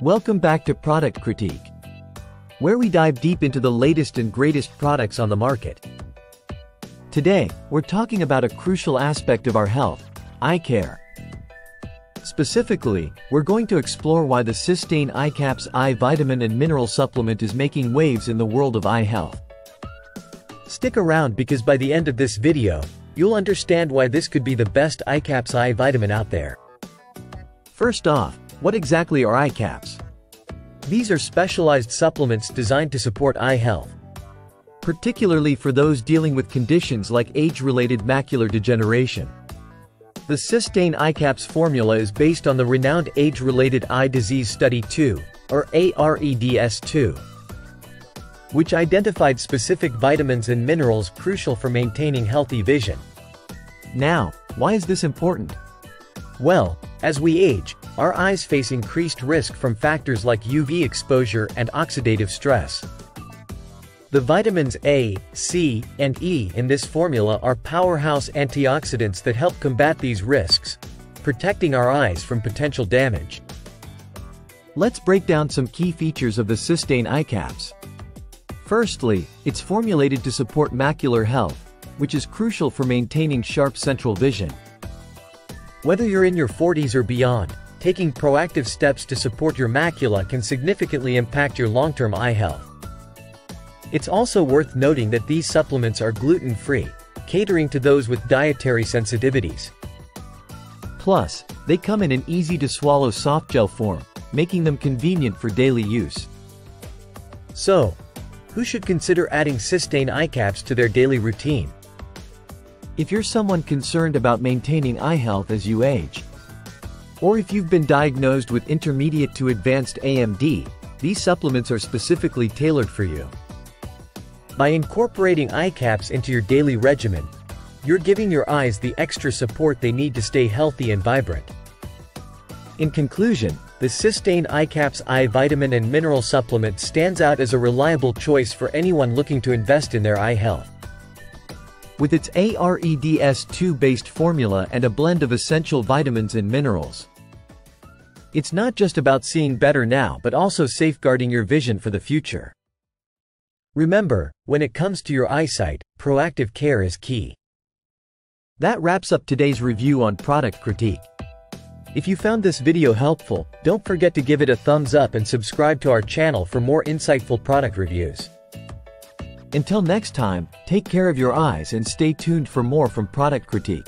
Welcome back to Product Critique, where we dive deep into the latest and greatest products on the market. Today, we're talking about a crucial aspect of our health, eye care. Specifically, we're going to explore why the Systane ICaps Eye Vitamin and Mineral Supplement is making waves in the world of eye health. Stick around because by the end of this video, you'll understand why this could be the best ICaps eye vitamin out there. First off, what exactly are eye caps? These are specialized supplements designed to support eye health, particularly for those dealing with conditions like age-related macular degeneration. The Systane ICaps formula is based on the renowned Age-Related Eye Disease Study 2, or AREDS2, which identified specific vitamins and minerals crucial for maintaining healthy vision. Now, why is this important? Well, as we age, our eyes face increased risk from factors like UV exposure and oxidative stress. The vitamins A, C, and E in this formula are powerhouse antioxidants that help combat these risks, protecting our eyes from potential damage. Let's break down some key features of the Systane ICaps. Firstly, it's formulated to support macular health, which is crucial for maintaining sharp central vision. Whether you're in your 40s or beyond, taking proactive steps to support your macula can significantly impact your long-term eye health. It's also worth noting that these supplements are gluten-free, catering to those with dietary sensitivities. Plus, they come in an easy-to-swallow softgel form, making them convenient for daily use. So, who should consider adding Systane ICaps to their daily routine? If you're someone concerned about maintaining eye health as you age, or if you've been diagnosed with intermediate to advanced AMD, these supplements are specifically tailored for you. By incorporating eye caps into your daily regimen, you're giving your eyes the extra support they need to stay healthy and vibrant. In conclusion, the Systane ICaps Eye Vitamin and Mineral Supplement stands out as a reliable choice for anyone looking to invest in their eye health. With its AREDS2-based formula and a blend of essential vitamins and minerals, it's not just about seeing better now but also safeguarding your vision for the future. Remember, when it comes to your eyesight, proactive care is key. That wraps up today's review on product critique. If you found this video helpful, don't forget to give it a thumbs up and subscribe to our channel for more insightful product reviews. Until next time, take care of your eyes and stay tuned for more from Product Critique.